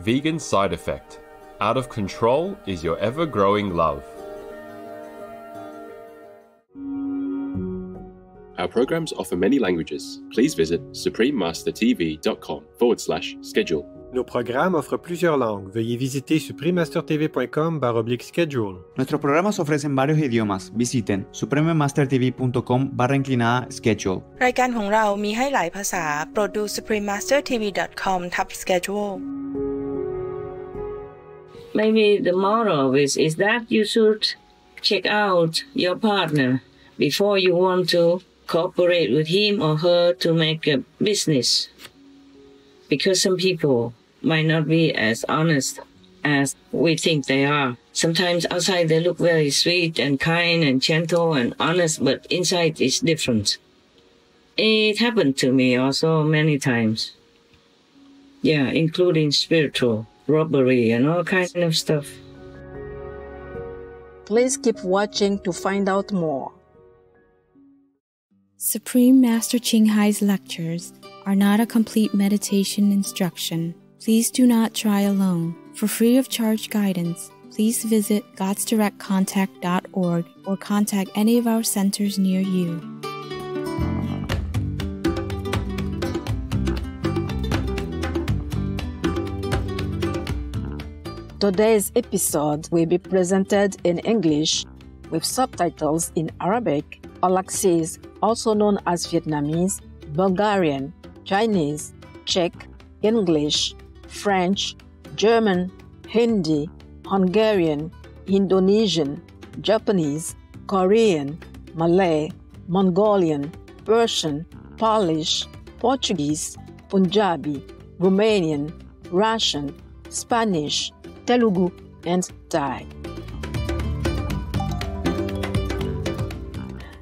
Vegan Side Effect Out of Control is Your Ever Growing Love. Our programs offer many languages. Please visit suprememastertv.com forward slash schedule. Nos programas offrent plusieurs langues. Veuillez visiter suprememastertv.com baroblique schedule. Nuestros programas ofrecen varios idiomas. Visiten suprememastertv.com barra inclinada schedule. รายการของเรามีให้หลายภาษา โปรดดู suprememastertv.com ทับ schedule maybe the moral of it is that you should check out your partner before you want to cooperate with him or her to make a business. Because some people might not be as honest as we think they are. Sometimes outside they look very sweet and kind and gentle and honest, but inside it's different. It happened to me also many times. Yeah, including spiritual robbery and all kind of stuff. Please keep watching to find out more. Supreme Master Ching Hai's lectures are not a complete meditation instruction. Please do not try alone. For free of charge guidance, please visit godsdirectcontact.org or contact any of our centers near you. Today's episode will be presented in English with subtitles in Arabic, Aulacese, also known as Vietnamese, Bulgarian, Chinese, Czech, English, French, German, Hindi, Hungarian, Indonesian, Japanese, Korean, Malay, Mongolian, Persian, Polish, Portuguese, Punjabi, Romanian, Russian, Spanish, Telugu, and Thai.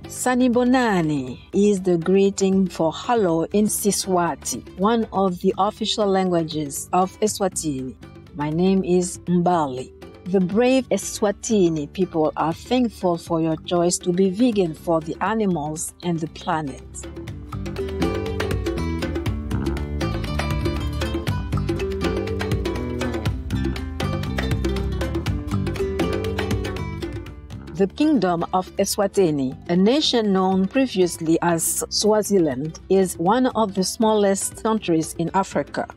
Sanibonani is the greeting for hello in Siswati, one of the official languages of Eswatini. My name is Mbali. The brave Eswatini people are thankful for your choice to be vegan for the animals and the planet. The Kingdom of Eswatini, a nation known previously as Swaziland, is one of the smallest countries in Africa.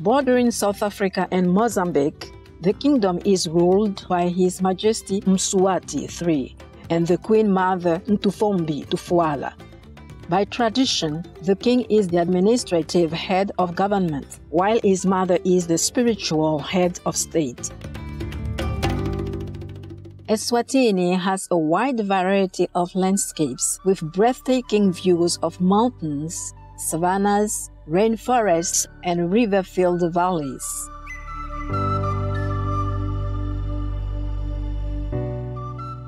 Bordering South Africa and Mozambique, the kingdom is ruled by His Majesty Mswati III and the Queen Mother Ntfombi Tfwala. By tradition, the king is the administrative head of government, while his mother is the spiritual head of state. Eswatini has a wide variety of landscapes with breathtaking views of mountains, savannas, rainforests, and river filled valleys.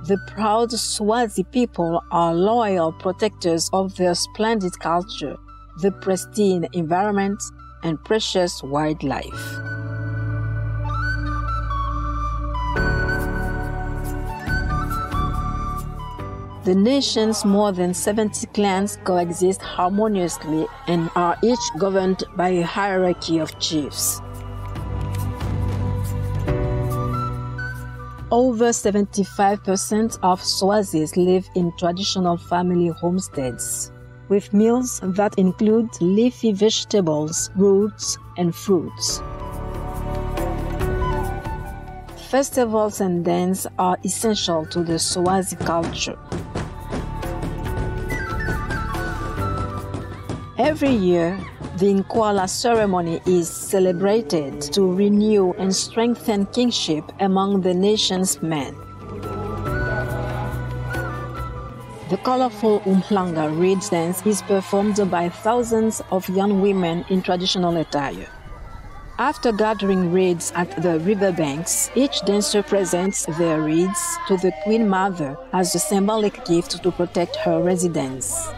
The proud Swazi people are loyal protectors of their splendid culture, the pristine environment, and precious wildlife. The nation's more than 70 clans coexist harmoniously and are each governed by a hierarchy of chiefs. Over 75% of Swazis live in traditional family homesteads, with meals that include leafy vegetables, roots, and fruits. Festivals and dance are essential to the Swazi culture. Every year, the Incwala ceremony is celebrated to renew and strengthen kingship among the nation's men. The colorful Umhlanga reed dance is performed by thousands of young women in traditional attire. After gathering reeds at the riverbanks, each dancer presents their reeds to the Queen Mother as a symbolic gift to protect her residence.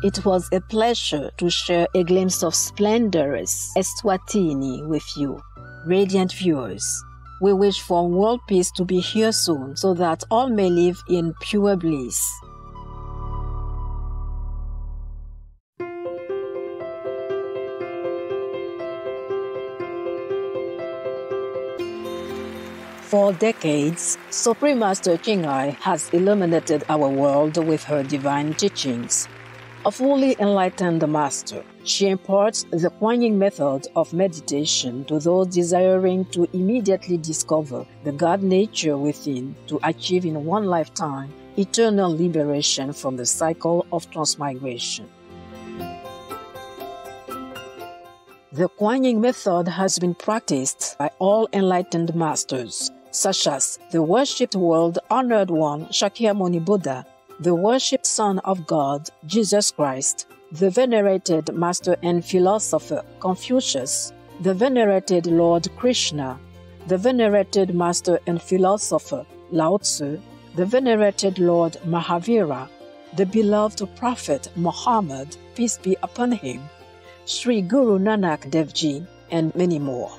It was a pleasure to share a glimpse of splendorous Eswatini with you, radiant viewers. We wish for world peace to be here soon so that all may live in pure bliss. For decades, Supreme Master Ching Hai has illuminated our world with her divine teachings. A fully enlightened master, she imparts the Kuan Yin method of meditation to those desiring to immediately discover the God nature within to achieve in one lifetime eternal liberation from the cycle of transmigration. The Kuan Yin method has been practiced by all enlightened masters, such as the worshipped world honored one Shakyamuni Buddha, the worshipped Son of God, Jesus Christ, the venerated master and philosopher Confucius, the venerated Lord Krishna, the venerated master and philosopher Lao Tzu, the venerated Lord Mahavira, the beloved prophet Muhammad, peace be upon him, Sri Guru Nanak Dev Ji, and many more.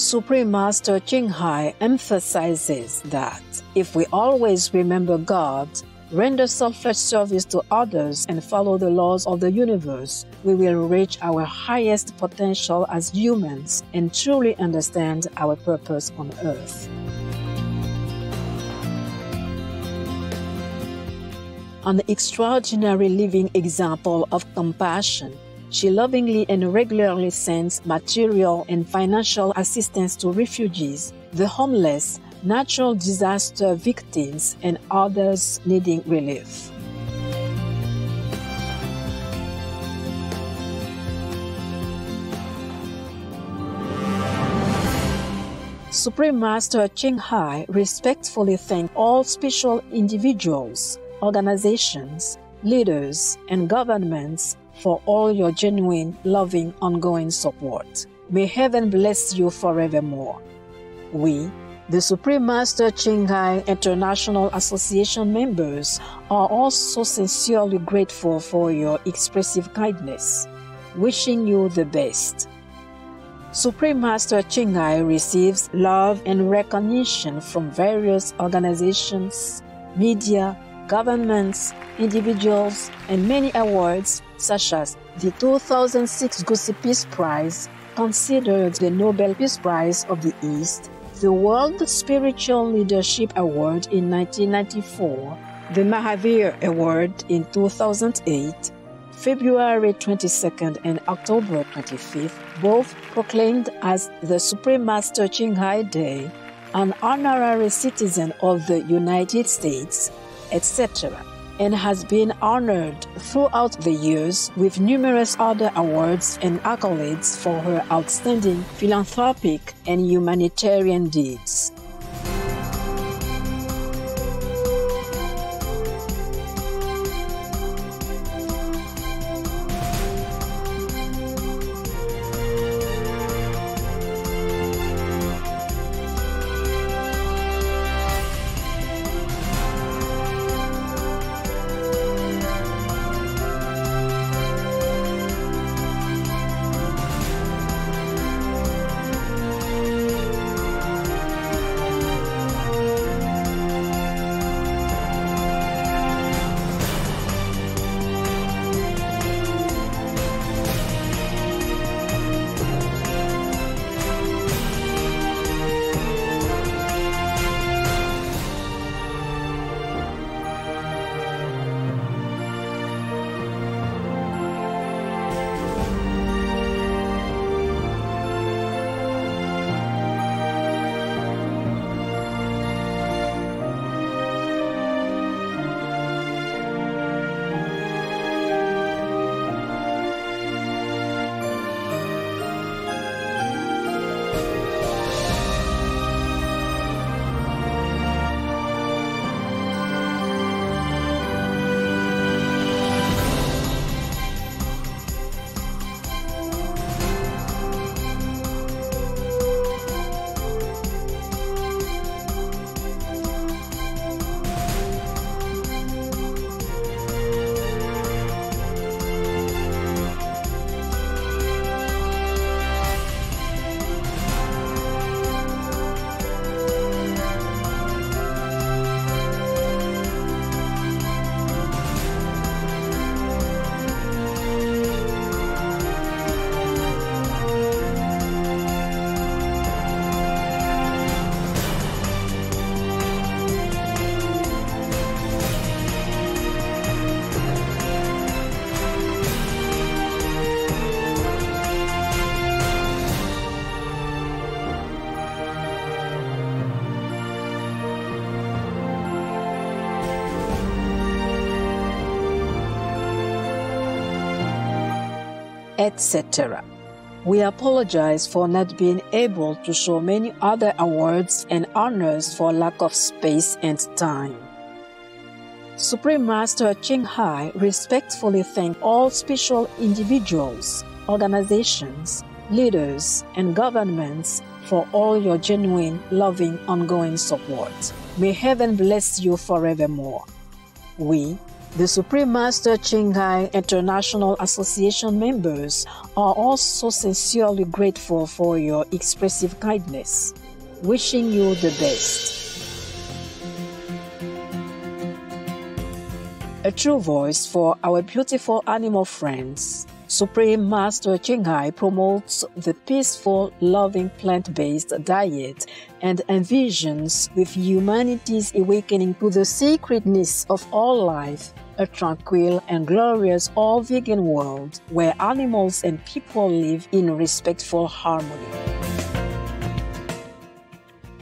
Supreme Master Ching Hai emphasizes that if we always remember God, render selfless service to others, and follow the laws of the universe, we will reach our highest potential as humans and truly understand our purpose on earth. An extraordinary living example of compassion she lovingly and regularly sends material and financial assistance to refugees, the homeless, natural disaster victims, and others needing relief. Supreme Master Ching Hai respectfully thanks all special individuals, organizations, leaders, and governments for all your genuine, loving, ongoing support. May heaven bless you forevermore. We, the Supreme Master Ching Hai International Association members, are also sincerely grateful for your expressive kindness, wishing you the best. Supreme Master Ching Hai receives love and recognition from various organizations, media, governments, individuals, and many awards such as the 2006 Gusi Peace Prize, considered the Nobel Peace Prize of the East, the World Spiritual Leadership Award in 1994, the Mahavir Award in 2008, February 22nd and October 25th, both proclaimed as the Supreme Master Ching Hai Day, an honorary citizen of the United States, etc., and has been honored throughout the years with numerous other awards and accolades for her outstanding philanthropic and humanitarian deeds. Etc. We apologize for not being able to show many other awards and honors for lack of space and time. Supreme Master Ching Hai respectfully thank all special individuals, organizations, leaders, and governments for all your genuine, loving, ongoing support. May heaven bless you forevermore. We, the Supreme Master Ching Hai International Association members are also sincerely grateful for your expressive kindness. Wishing you the best. A true voice for our beautiful animal friends. Supreme Master Ching Hai promotes the peaceful, loving plant based diet and envisions with humanity's awakening to the sacredness of all life, a tranquil and glorious all vegan world where animals and people live in respectful harmony.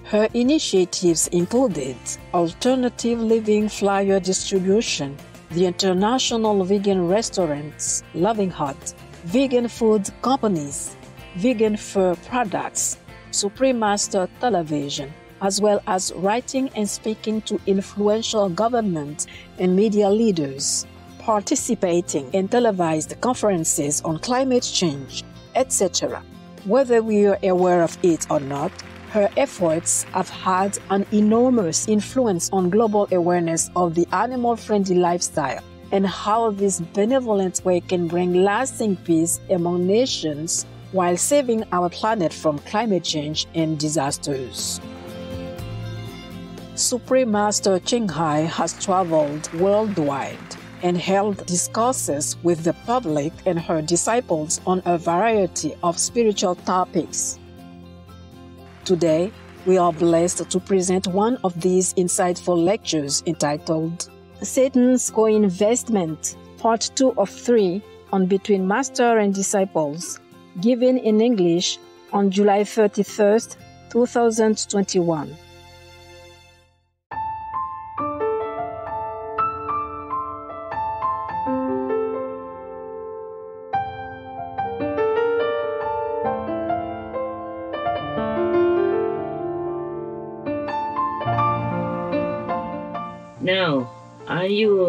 Her initiatives included alternative living flyer distribution, the international vegan restaurants Loving Hut, vegan food companies, vegan fur products, Supreme Master Television, as well as writing and speaking to influential government and media leaders, participating in televised conferences on climate change, etc. Whether we are aware of it or not, her efforts have had an enormous influence on global awareness of the animal friendly lifestyle and how this benevolent way can bring lasting peace among nations while saving our planet from climate change and disasters. Supreme Master Ching Hai has traveled worldwide and held discourses with the public and her disciples on a variety of spiritual topics. Today, we are blessed to present one of these insightful lectures entitled Satan's Co-Investment, Part 2 of 3 on Between Master and Disciples, given in English on July 31st, 2021.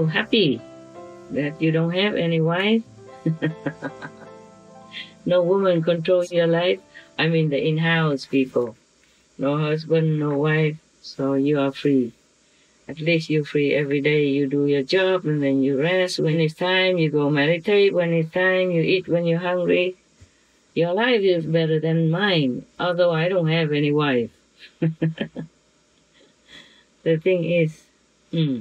Happy that you don't have any wife? no woman control your life. I mean the in-house people. No husband, no wife, so you are free. At least you're free every day. You do your job and then you rest when it's time. You go meditate when it's time. You eat when you're hungry. Your life is better than mine, although I don't have any wife. the thing is, Hmm.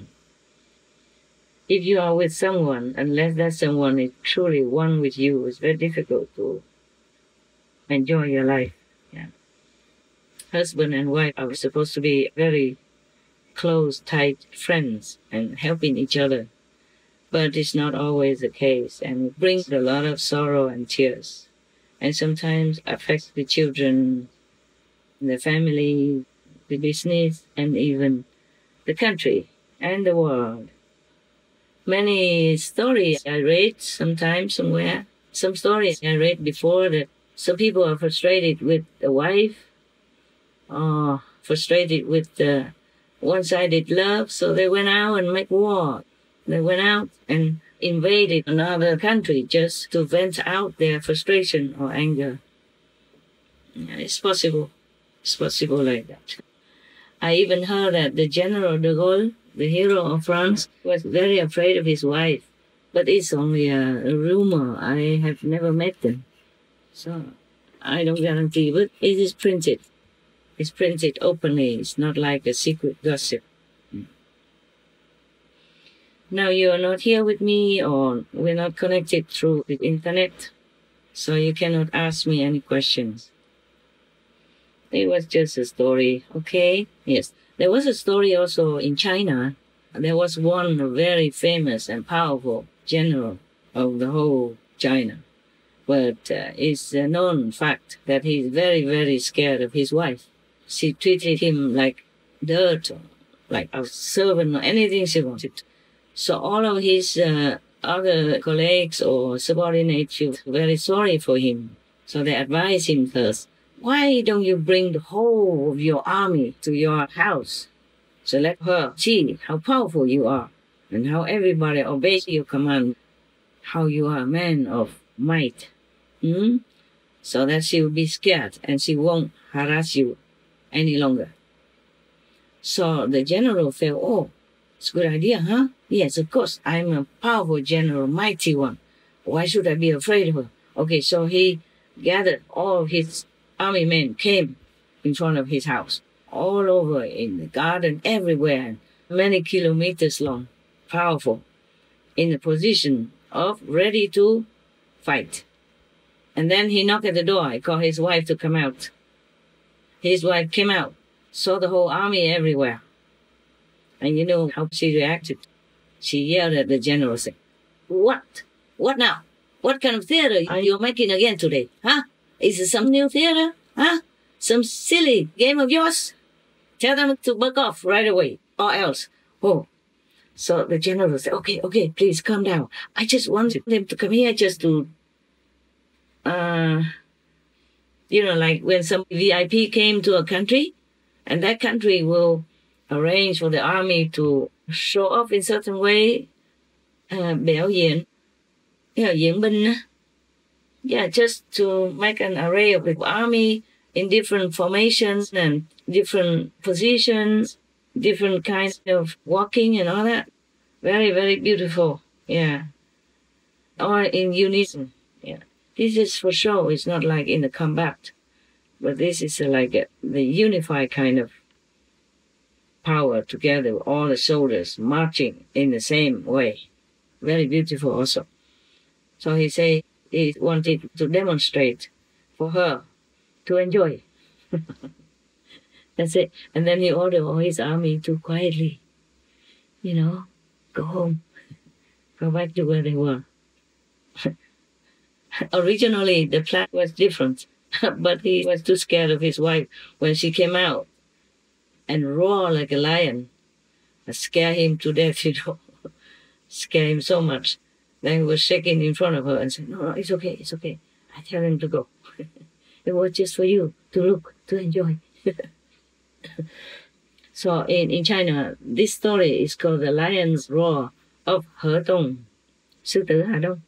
If you are with someone, unless that someone is truly one with you, it's very difficult to enjoy your life. Yeah. Husband and wife are supposed to be very close, tight friends and helping each other. But it's not always the case and it brings a lot of sorrow and tears and sometimes affects the children, the family, the business, and even the country and the world. Many stories I read sometimes somewhere, some stories I read before that some people are frustrated with the wife, or frustrated with the one-sided love, so they went out and make war. They went out and invaded another country just to vent out their frustration or anger. Yeah, it's possible. It's possible like that. I even heard that the General de Gaulle the hero of France, was very afraid of his wife. But it's only a, a rumor. I have never met them. So I don't guarantee, but it is printed. It's printed openly. It's not like a secret gossip. Now you are not here with me or we're not connected through the internet. So you cannot ask me any questions. It was just a story, okay? Yes. There was a story also in China. There was one very famous and powerful general of the whole China. But uh, it's a known fact that he's very, very scared of his wife. She treated him like dirt, like a servant or anything she wanted. So all of his uh, other colleagues or subordinates feel very sorry for him. So they advised him first, why don't you bring the whole of your army to your house? So let her see how powerful you are and how everybody obeys your command, how you are a man of might. Hmm? So that she will be scared and she won't harass you any longer. So the general felt, oh, it's a good idea, huh? Yes, of course. I'm a powerful general, mighty one. Why should I be afraid of her? Okay, so he gathered all his army men, came in front of his house, all over in the garden, everywhere, many kilometers long, powerful, in the position of ready to fight. And then he knocked at the door. He called his wife to come out. His wife came out, saw the whole army everywhere. And you know how she reacted. She yelled at the general, saying, What? What now? What kind of theater are you making again today? Huh? Is it some new theater? Huh? Some silly game of yours? Tell them to back off right away, or else. Oh. So the general said, Okay, okay, please calm down. I just want them to come here just to, uh, you know, like when some VIP came to a country, and that country will arrange for the army to show off in certain way, uh, biểu diễn, you know, 演兵 yeah, just to make an array of the army in different formations and different positions, different kinds of walking and all that. Very, very beautiful. Yeah. Or in unison. Yeah. This is for show. It's not like in the combat, but this is uh, like a, the unified kind of power together, all the soldiers marching in the same way. Very beautiful also. So he say he wanted to demonstrate for her to enjoy. That's it. And then he ordered all his army to quietly, you know, go home, go back to where they were. Originally, the plan was different, but he was too scared of his wife when she came out and roar like a lion. Scare him to death, you know, scare him so much. Then he was shaking in front of her and said, no, no, it's okay, it's okay. I tell him to go. it was just for you to look, to enjoy. so in, in China, this story is called The Lion's Roar of He Dong, Sư tử Hà Đông.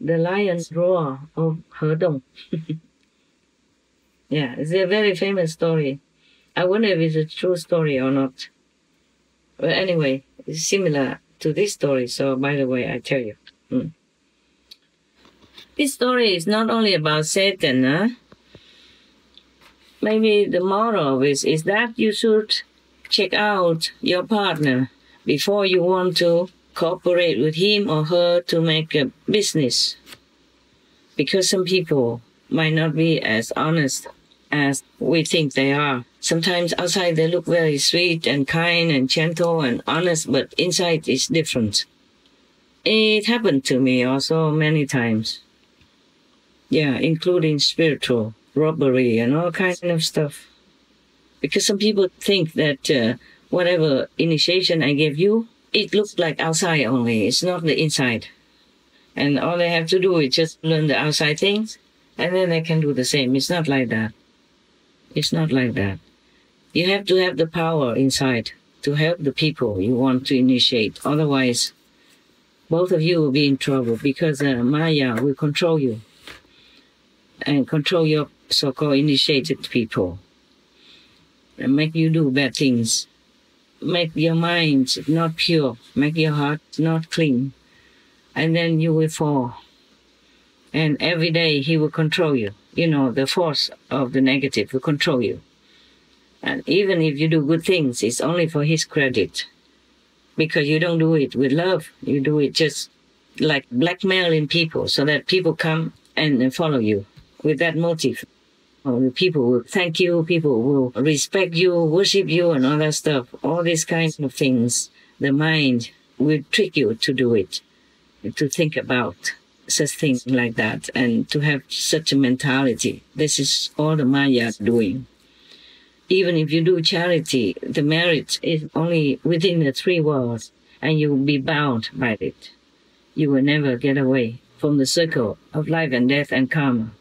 The Lion's Roar of He Dong. yeah, it's a very famous story. I wonder if it's a true story or not. But anyway, it's similar to this story. So, by the way, I tell you. Mm. This story is not only about Satan, huh? Maybe the moral of is that you should check out your partner before you want to cooperate with him or her to make a business. Because some people might not be as honest as we think they are. Sometimes outside they look very sweet and kind and gentle and honest, but inside it's different. It happened to me also many times. Yeah, including spiritual robbery and all kinds of stuff. Because some people think that uh, whatever initiation I gave you, it looks like outside only. It's not the inside. And all they have to do is just learn the outside things, and then they can do the same. It's not like that. It's not like that. You have to have the power inside to help the people you want to initiate. Otherwise, both of you will be in trouble because uh, Maya will control you and control your so-called initiated people and make you do bad things. Make your mind not pure, make your heart not clean, and then you will fall. And every day he will control you you know, the force of the negative will control you. And even if you do good things, it's only for his credit. Because you don't do it with love. You do it just like blackmailing people so that people come and follow you with that motive. People will thank you, people will respect you, worship you, and all that stuff. All these kinds of things. The mind will trick you to do it, to think about such things like that and to have such a mentality. This is all the Maya doing. Even if you do charity, the merit is only within the three walls and you will be bound by it. you will never get away from the circle of life and death and karma.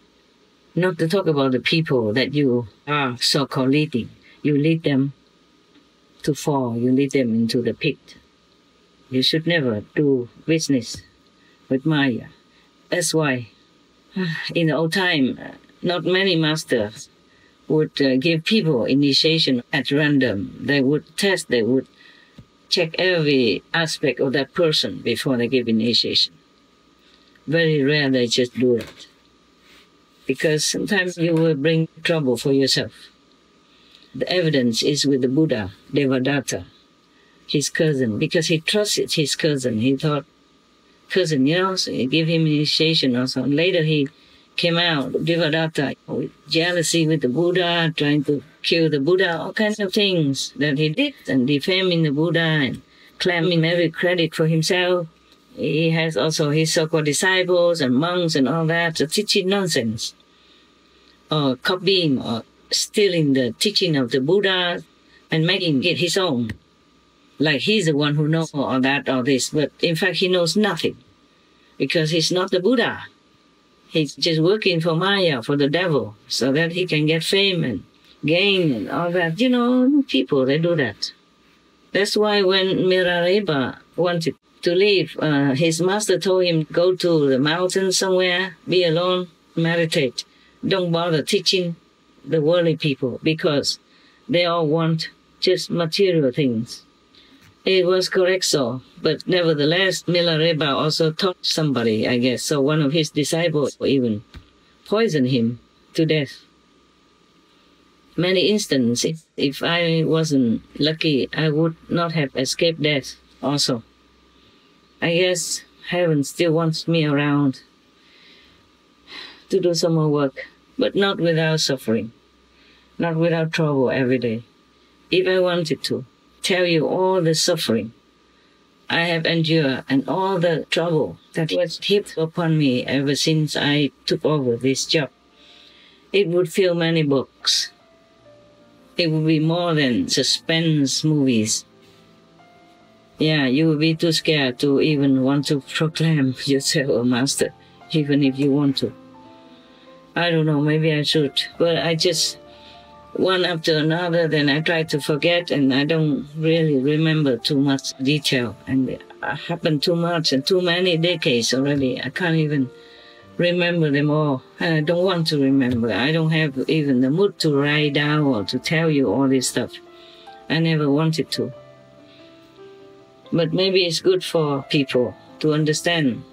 Not to talk about the people that you are so called leading. You lead them to fall, you lead them into the pit. You should never do business with Maya. That's why in the old time, not many masters would uh, give people initiation at random. They would test, they would check every aspect of that person before they give initiation. Very rare they just do it. Because sometimes you will bring trouble for yourself. The evidence is with the Buddha, Devadatta, his cousin, because he trusted his cousin. He thought, cousin, you know, so give him initiation or something. Later he came out, Devadatta, with oh, jealousy with the Buddha, trying to kill the Buddha, all kinds of things that he did, and defaming the Buddha and claiming every credit for himself. He has also his so-called disciples and monks and all that, so teaching nonsense. Or copying or stealing the teaching of the Buddha and making it his own. Like he's the one who knows all that or this, but in fact he knows nothing. Because he's not the Buddha. He's just working for Maya, for the devil, so that he can get fame and gain and all that. You know, people, they do that. That's why when Milarepa wanted to leave, uh, his master told him, go to the mountain somewhere, be alone, meditate. Don't bother teaching the worldly people because they all want just material things. It was correct so, but nevertheless, Milarepa also taught somebody, I guess. So one of his disciples even poisoned him to death. Many instances, if I wasn't lucky, I would not have escaped death also. I guess heaven still wants me around to do some more work, but not without suffering, not without trouble every day. If I wanted to, tell you all the suffering I have endured and all the trouble that was heaped upon me ever since I took over this job. It would fill many books. It would be more than suspense movies. Yeah, you would be too scared to even want to proclaim yourself a master, even if you want to. I don't know, maybe I should, but I just one after another, then I try to forget and I don't really remember too much detail. And it happened too much and too many decades already. I can't even remember them all. And I don't want to remember. I don't have even the mood to write down or to tell you all this stuff. I never wanted to. But maybe it's good for people to understand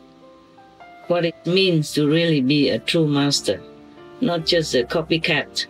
what it means to really be a true master, not just a copycat.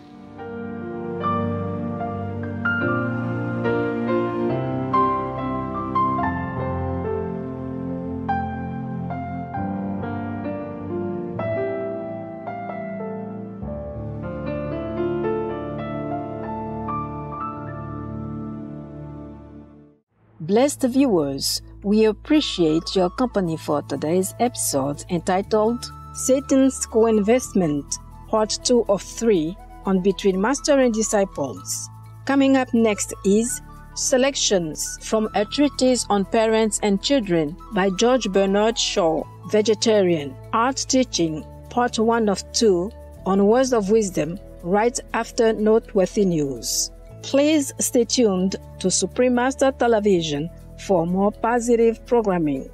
Blessed viewers, we appreciate your company for today's episode entitled Satan's Co-Investment, Part 2 of 3 on Between Master and Disciples. Coming up next is Selections from a treatise on parents and children by George Bernard Shaw, vegetarian, art teaching, part 1 of 2 on words of wisdom, right after noteworthy news. Please stay tuned to Supreme Master Television for more positive programming.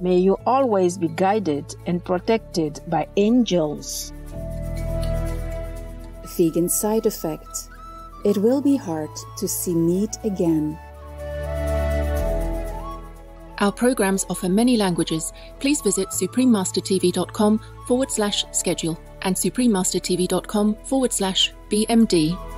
May you always be guided and protected by angels. Vegan side effect. It will be hard to see meat again. Our programs offer many languages. Please visit suprememastertv.com forward slash schedule and suprememastertv.com forward slash BMD.